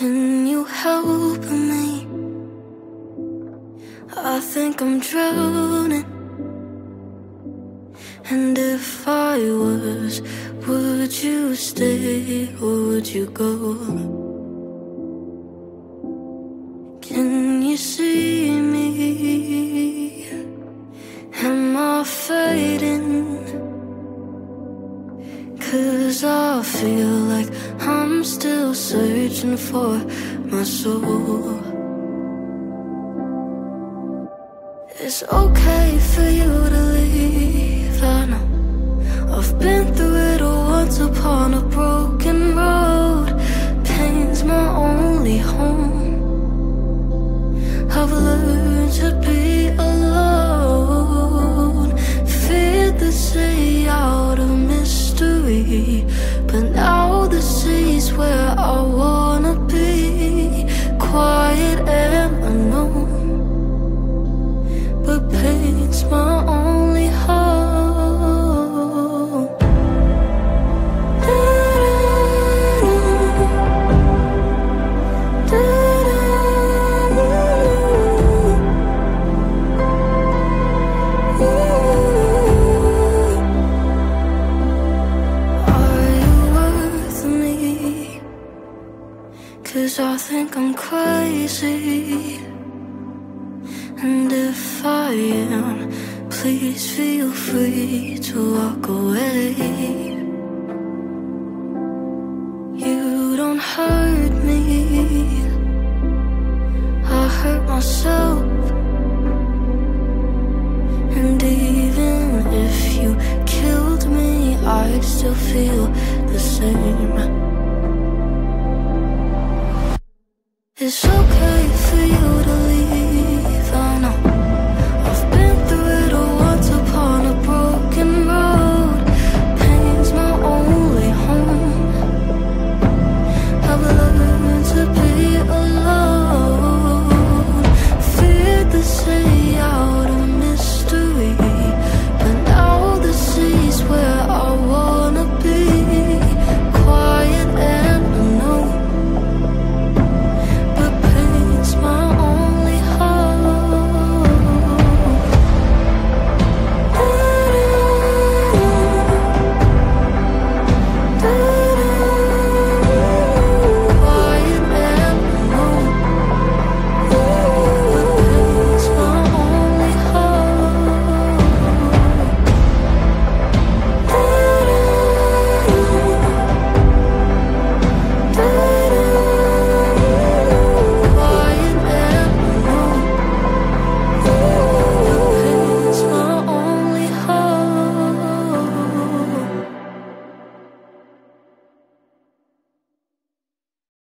Can you help me? I think I'm drowning. And if I was, would you stay or would you go? Can you see me? Am I fading? Cause I feel like I'm still searching for my soul. It's okay for you to leave, I know. I've been through it all once upon a broken road. Pain's my only home. My only home. Are you worth me? Cause I think I'm crazy. And if I am, please feel free to walk away. You don't hurt me, I hurt myself. And even if you killed me, I'd still feel the same. It's okay for you to